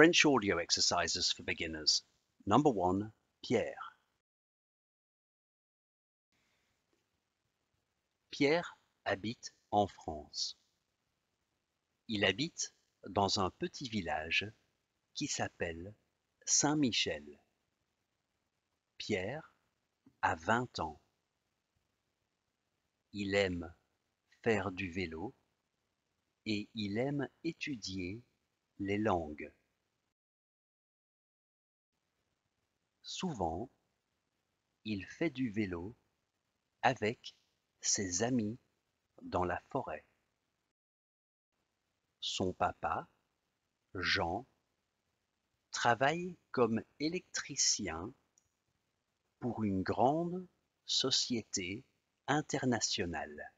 French audio exercises for beginners. Number one, Pierre. Pierre habite en France. Il habite dans un petit village qui s'appelle Saint-Michel. Pierre a 20 ans. Il aime faire du vélo et il aime étudier les langues. Souvent, il fait du vélo avec ses amis dans la forêt. Son papa, Jean, travaille comme électricien pour une grande société internationale.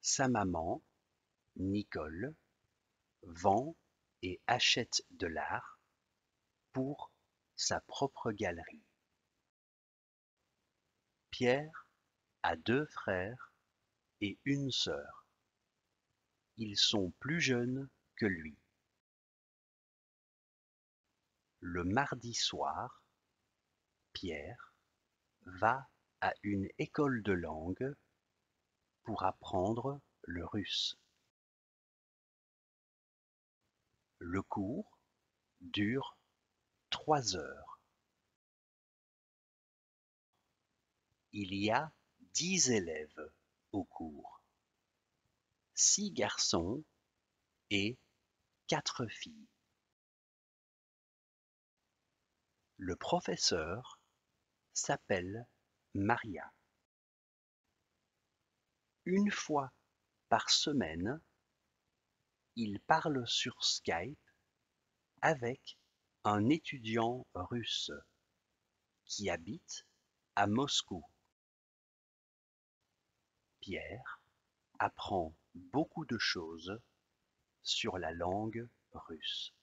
Sa maman, Nicole, vend et achète de l'art pour sa propre galerie. Pierre a deux frères et une sœur. Ils sont plus jeunes que lui. Le mardi soir, Pierre va à une école de langue pour apprendre le russe. Le cours dure trois heures. Il y a dix élèves au cours, six garçons et quatre filles. Le professeur s'appelle Maria. Une fois par semaine, il parle sur Skype avec un étudiant russe qui habite à Moscou. Pierre apprend beaucoup de choses sur la langue russe.